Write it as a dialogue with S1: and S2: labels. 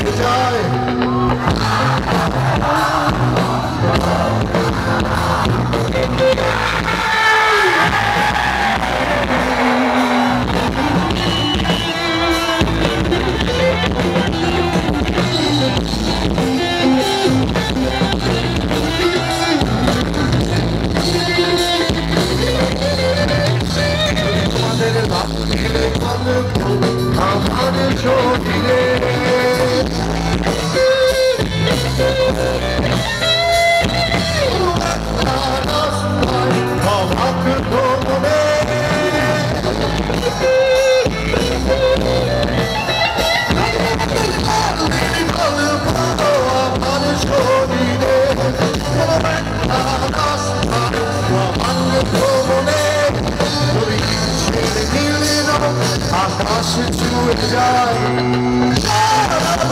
S1: joy. I'll pass you to the child.